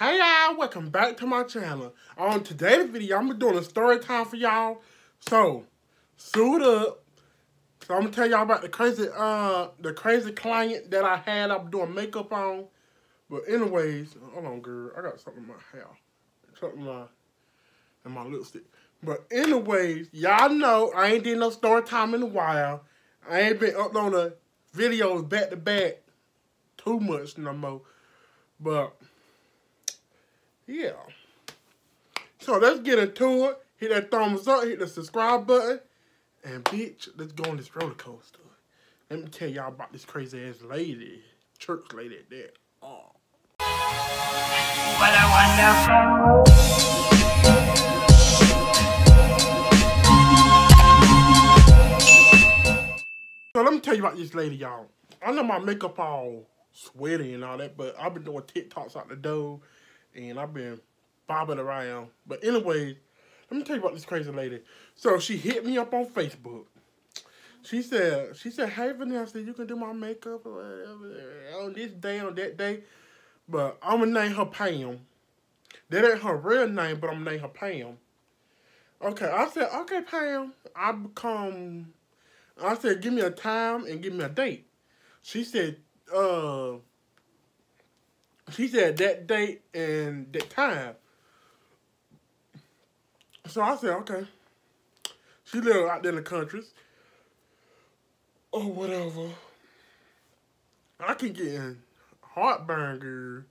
Hey y'all, welcome back to my channel. On today's video, I'm doing a story time for y'all. So, suit up. So I'm gonna tell y'all about the crazy uh the crazy client that I had I'm doing makeup on. But anyways, hold on girl, I got something in my hair. Something in my in my lipstick. But anyways, y'all know I ain't did no story time in a while. I ain't been uploading videos back to back too much no more. But yeah. So let's get into it. Hit that thumbs up, hit the subscribe button, and bitch, let's go on this roller coaster. Let me tell y'all about this crazy ass lady, church lady at that. Oh. What a wonderful. So let me tell you about this lady, y'all. I know my makeup all sweaty and all that, but I've been doing TikToks out the door and I've been bobbing around. But anyway, let me tell you about this crazy lady. So she hit me up on Facebook. She said, she said, hey Vanessa, you can do my makeup on this day, on that day. But I'm gonna name her Pam. That ain't her real name, but I'm gonna name her Pam. Okay, I said, okay, Pam. I become I said, give me a time and give me a date. She said, uh she said that date and that time. So I said, okay. She live out there in the countries. Or oh, whatever. I can get in heartburn, girl.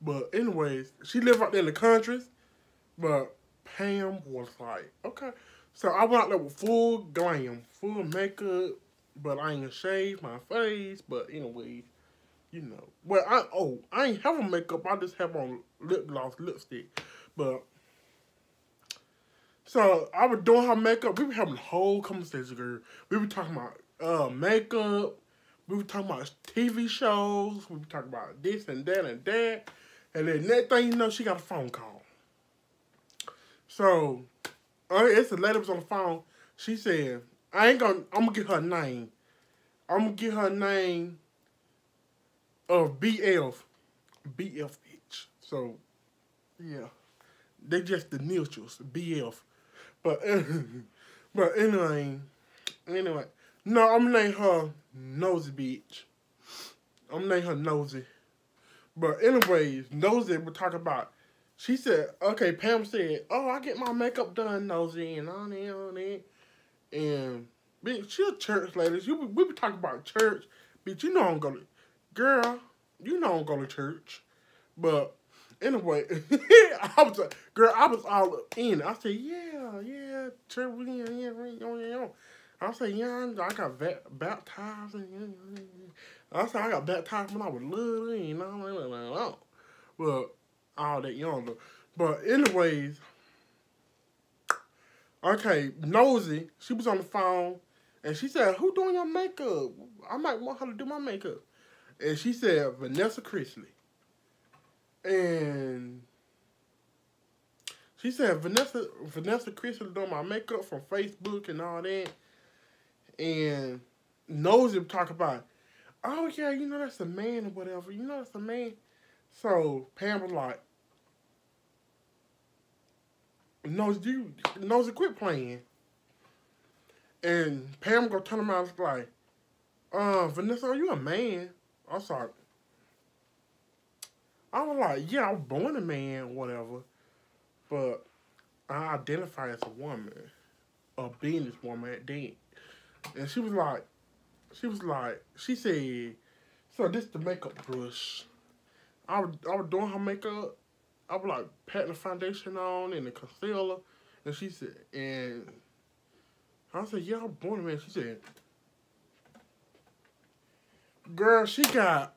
But anyways, she live out there in the countries. But Pam was like, okay. So I went out there with full glam, full makeup, but I ain't shave my face. But anyways, you know. Well, I oh, I ain't have on makeup. I just have on lip gloss, lipstick. But so I was doing her makeup. We were having a whole conversation, girl. We were talking about uh makeup. We were talking about TV shows. We were talking about this and that and that. And then next thing you know, she got a phone call. So, uh, it's the lady was on the phone. She said, I ain't gonna, I'm gonna get her name. I'm gonna get her name Oh, of BF. BF bitch. So, yeah. They just the initials, BF. But, but anyway, anyway. No, I'm name her Nosy Bitch. I'm name her Nosy. But anyways, Nosy we're talking about. She said, okay, Pam said, oh, I get my makeup done, Nosy, and on and on and And, bitch, she a church lady. She, we be talking about church. Bitch, you know I'm gonna girl, you know I don't go to church. But anyway, I was like, girl, I was all in. I said, yeah, yeah, church, yeah, yeah, yeah, yeah. I said, yeah, I got baptized. I said, I got baptized when I was little, you know, but all that younger. But anyways, okay, Nosy, she was on the phone, and she said, who doing your makeup? I might want her to do my makeup and she said Vanessa Chrisley. And she said Vanessa Vanessa Chrisley doing my makeup from Facebook and all that. And knows him talk about, oh yeah, you know that's a man or whatever. You know that's a man. So Pam was like, knows you knows quit playing. And Pam go turn around like, uh, Vanessa, are you a man? I was like, I was like, yeah, I was born a man, whatever, but I identify as a woman, a business woman at that. And she was like, she was like, she said, so this the makeup brush. I was, I was doing her makeup. I was like patting the foundation on and the concealer. And she said, and I said, yeah, I'm born a man. She said, girl, she got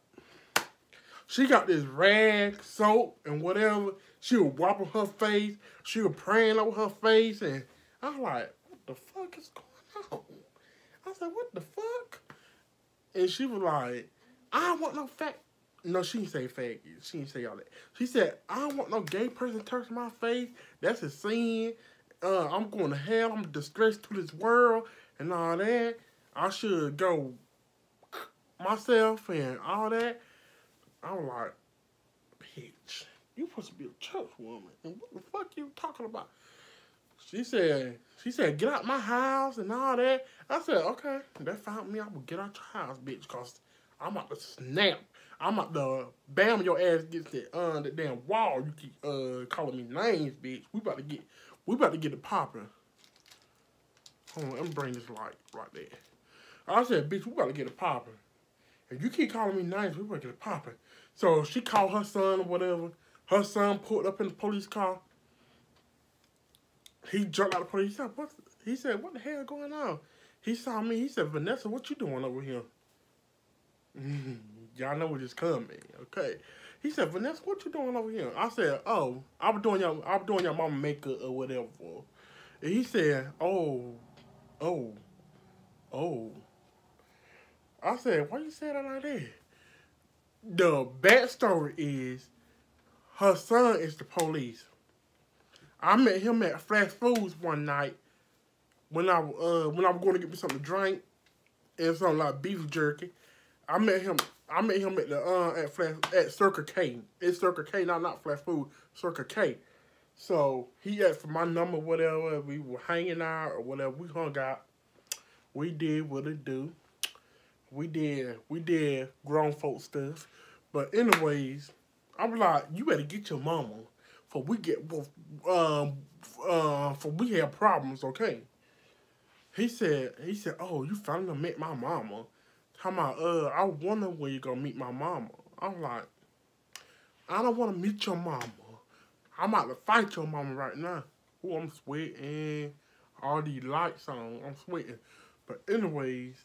she got this rag, soap, and whatever. She was wiping her face. She was praying over her face, and I'm like, what the fuck is going on? I said, what the fuck? And she was like, I don't want no fat. No, she didn't say faggot. She didn't say all that. She said, I don't want no gay person touching my face. That's a sin. Uh, I'm going to hell. I'm disgrace to this world and all that. I should go myself and all that, I was like, bitch, you supposed to be a church woman. And what the fuck you talking about? She said, she said, get out my house and all that. I said, okay, that found me. I will get out your house, bitch, because I'm about to snap. I'm about to bam your ass against that, uh, that damn wall. You keep uh, calling me names, bitch. We about to get, we about to get it popping. Hold on, let me bring this light right there. I said, bitch, we about to get it popping. If you keep calling me names, we to get popping. So she called her son or whatever. Her son pulled up in the police car. He jumped out of the police. He said, what, he said, what the hell going on? He saw me. He said, Vanessa, what you doing over here? Y'all know what is coming, okay? He said, Vanessa, what you doing over here? I said, oh, I was doing your, I was doing your mama makeup or whatever. And he said, oh, oh, oh. I said, why you say that like that? The backstory is her son is the police. I met him at Flash Foods one night when I uh when I was going to get me something to drink and something like beef jerky. I met him. I met him at the uh at Flash at Circle K. It's Circle K, not not Flash Food. Circle K. So he asked for my number, whatever. We were hanging out or whatever. We hung out. We did what it do. We did we did grown folk stuff. But anyways, I was like, you better get your mama for we get um uh for we have problems, okay? He said he said, Oh, you finally met my mama. How about uh I wonder when you gonna meet my mama. I'm like, I don't wanna meet your mama. I'm about to fight your mama right now. Oh, I'm sweating. All these lights on. I'm sweating. But anyways,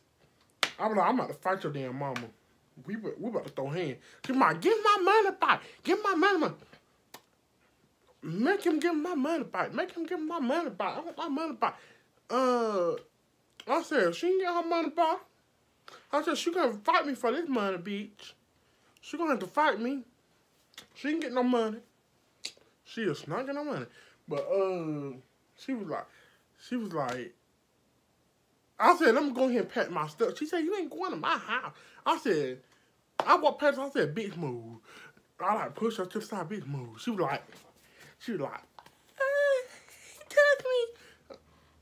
I'm like, I'm about to fight your damn mama. We we about to throw hands. Come on, give my money back. Give my money back. Make him give my money back. Make him give my money back. I want my money back. Uh, I said, she can get her money back. I said, she gonna fight me for this money, bitch. She gonna have to fight me. She ain't get no money. She is not getting no money. But, uh, she was like, she was like, I said, let me go ahead and pack my stuff. She said, you ain't going to my house. I said, I walked past I said, bitch, move. I like push her to the side, bitch, move. She was like, she was like, eh, touch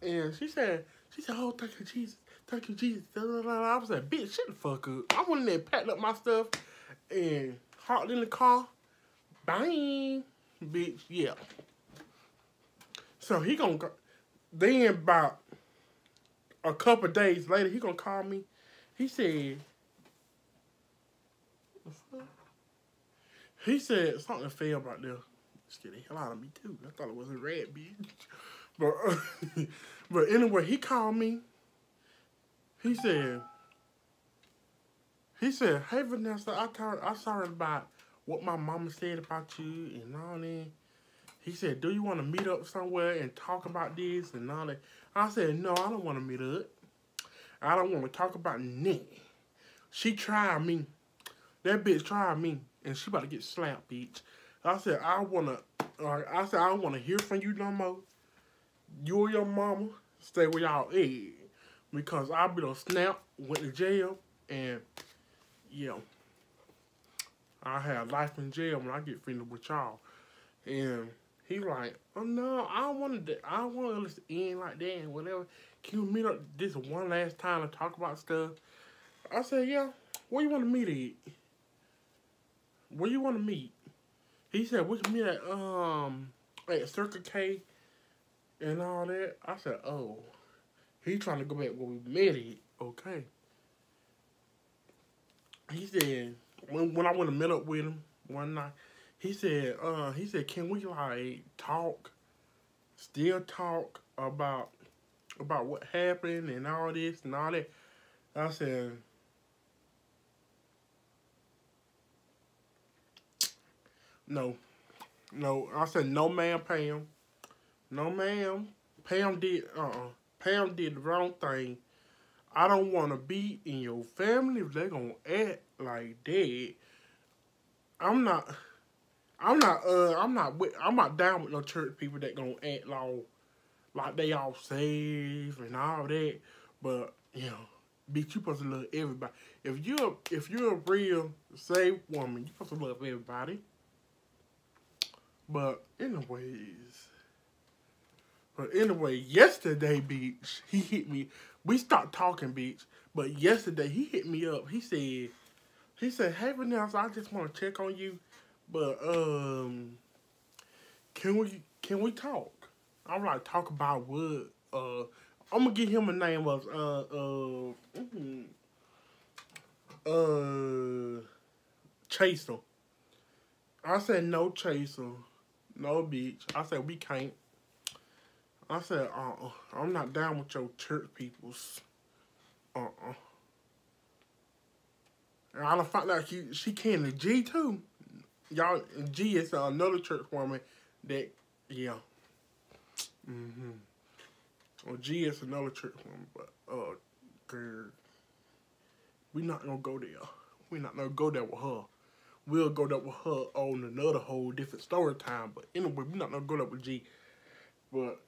me. And she said, she said, oh, thank you, Jesus. Thank you, Jesus. I was like, bitch, shut the fuck up. I went in there, packed up my stuff, and hopped in the car. Bang. Bitch, yeah. So he gonna go. Then about a couple days later, he gonna call me. He said, he said something fell about there. Scared the hell out of me too. I thought it was a red bitch. But uh, but anyway, he called me. He said, he said, hey Vanessa, I told, I sorry about what my mama said about you and all that. He said, do you want to meet up somewhere and talk about this and all that? I said, no, I don't want to meet up. I don't want to talk about Nick. She tried me. That bitch tried me, and she about to get slapped, bitch. I said, I want to, uh, I said, I don't want to hear from you no more. You or your mama stay where y'all at. Because I be on snap, went to jail, and, yeah. I had life in jail when I get finished with y'all. And he like, oh no, I don't want to. I don't want to end like that and whatever. Can we meet up this one last time to talk about stuff? I said, yeah. Where you want to meet at? Where you want to meet? He said, we can meet at um at Circle K and all that. I said, oh, he trying to go back where we met at. Okay. He said when when I went to meet up with him one night he said, uh, he said, can we like talk, still talk about about what happened and all this and all that? I said, no, no. I said, no, ma'am, Pam, no, ma'am. Pam did, uh, uh Pam did the wrong thing. I don't want to be in your family if they're gonna act like that. I'm not. I'm not uh I'm not with I'm not down with no church people that gonna act like like they all saved and all that. But you know, bitch, you supposed to love everybody. If you're if you're a real saved woman, you supposed to love everybody. But anyways, but anyway, yesterday, Beach, he hit me. We stopped talking, Beach. But yesterday, he hit me up. He said, he said, hey, Vanessa, I just want to check on you. But, um, can we, can we talk? I'm like, talk about what? Uh, I'm to give him a name of, uh, uh, mm, uh, Chaser. I said, no, Chaser. No, bitch. I said, we can't. I said, uh-uh. I'm not down with your church peoples. Uh-uh. And I don't find out she, she can the G, too. Y'all, G is another church woman that, yeah. Mm-hmm. Well, G is another church woman, but, uh, girl, we not gonna go there. we not gonna go there with her. We'll go there with her on another whole different story time. But anyway, we not gonna go there with G. But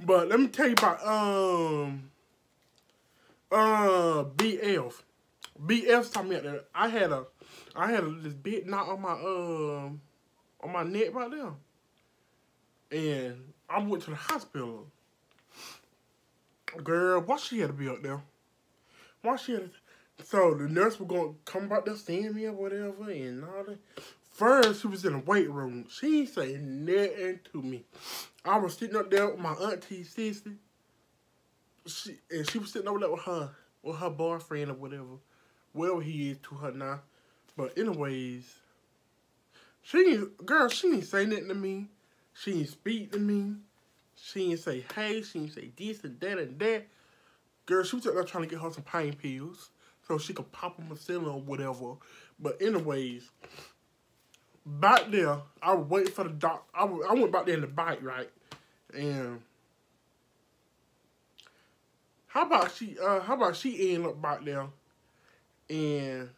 but let me tell you about um uh BF. BF told me that I had a I had a, this big knot on my um on my neck right there. And I went to the hospital. Girl, why she had to be up there? Why she had to, So the nurse was gonna come back there seeing me or whatever and all that. First, she was in the weight room. She ain't say nothing to me. I was sitting up there with my auntie, sister. She and she was sitting over there with her, with her boyfriend or whatever, whatever he is to her now. But anyways, she girl, she ain't say nothing to me. She ain't speak to me. She ain't say hey. She ain't say this and that and that. Girl, she was up there trying to get her some pain pills so she could pop them a or whatever. But anyways, back there, I was waiting for the doc. I, I went back there in the bike, right? And how about she? Uh, how about she end up back there, and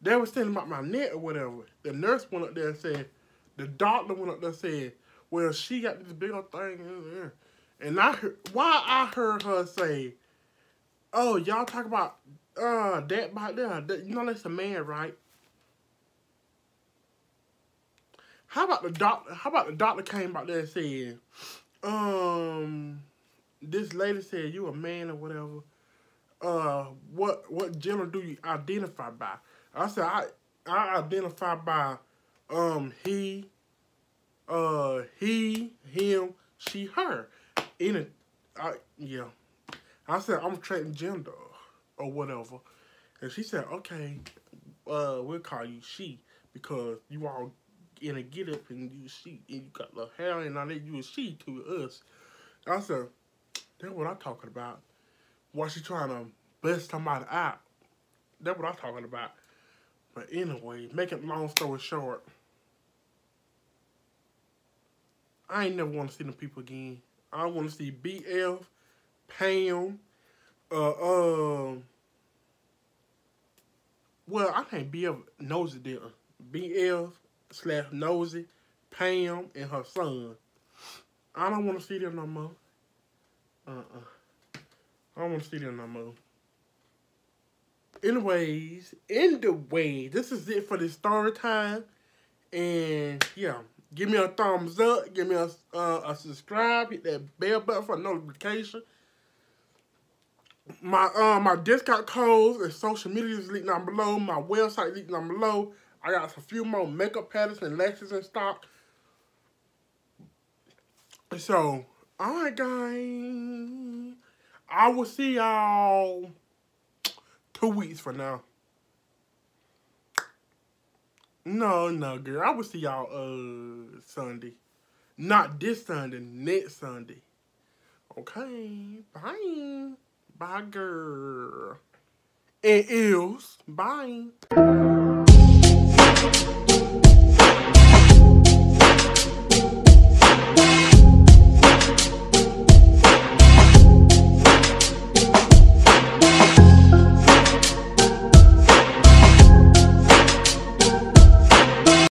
they was saying about my neck or whatever. The nurse went up there and said, the doctor went up there and said, well, she got this big old thing in there. And I heard, why I heard her say, oh, y'all talk about uh that back there. That, you know that's a man, right? How about the doctor? How about the doctor came back there and said, um, this lady said you a man or whatever. Uh, what what gender do you identify by? I said I I identify by um he, uh he, him, she, her. In it, I yeah. I said I'm transgender or whatever, and she said okay, uh we'll call you she because you all in a get up and you see and you got the hair and all that you see to us. I said, that's what I'm talking about. Why she trying to bust somebody out? That's what I'm talking about. But anyway, make it long story short. I ain't never want to see them people again. I want to see BF, Pam, uh, um, well, I think BF it there. BF, slash Nosy, Pam, and her son. I don't want to see them no more. Uh-uh. I don't want to see them no more. Anyways, in the way, this is it for the story time. And, yeah, give me a thumbs up. Give me a, uh, a subscribe. Hit that bell button for notification. My uh, my discount codes and social media is linked down below. My website linked down below. I got a few more makeup palettes and lashes in stock. So, alright guys. I will see y'all two weeks from now. No, no, girl. I will see y'all uh Sunday. Not this Sunday, next Sunday. Okay, bye. Bye, girl. And Ills, bye.